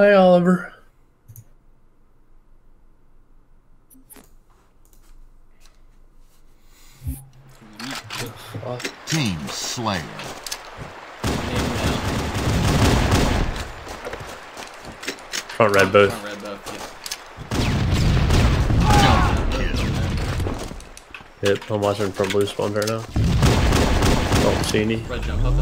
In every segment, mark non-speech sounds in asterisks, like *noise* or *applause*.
Hi, Oliver. Team Slayer. Front red both. Front red both. Yeah. Yep, I'm watching from blue spawn right now. Don't see any. Red jump up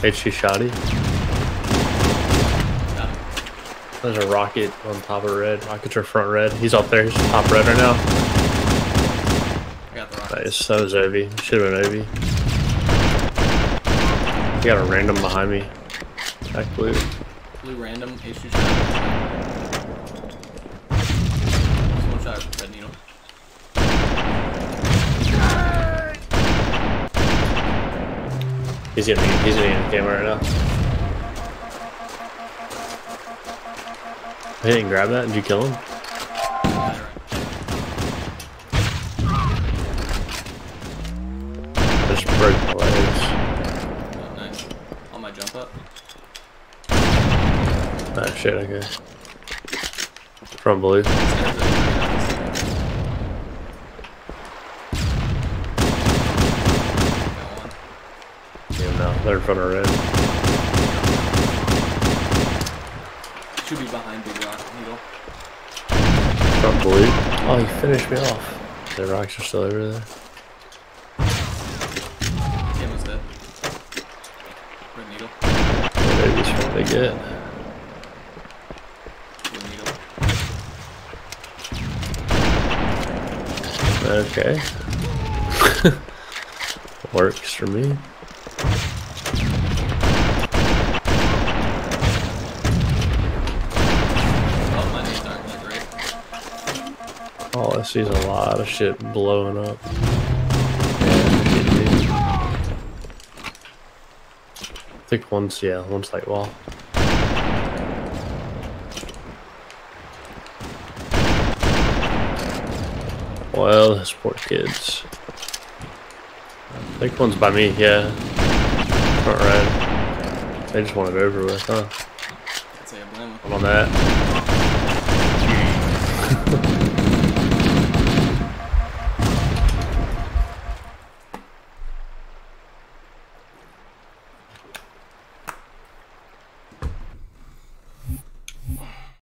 that. HG shoddy. There's a rocket on top of red. Rockets are front red. He's up there. He's top red right now. I got the rocket. Nice. That was Ovi. Should have been Ovi. You got a random behind me. Jack blue. Blue random, H2 shot. Just one shot, red needle. He's getting he's getting in the camera right now. I didn't grab that. Did you kill him? Right. Just broke my legs. Oh, nice. On my jump up. Ah shit. Okay. Front blue. Yeah, they're in front of red. Should be behind Big Rock. Needle. Front blue. Oh, he finished me off. The rocks are still over there. Cam was dead. Red needle. Maybe it's what they get. Blue needle. Okay. *laughs* Works for me. Oh, great. All I see is a lot of shit blowing up. I think one's, yeah, one's like wall. Well, those poor kids. I think one's by me, yeah. Front red. They just want it over with, huh? Can't say I blame him. I'm on that. *laughs*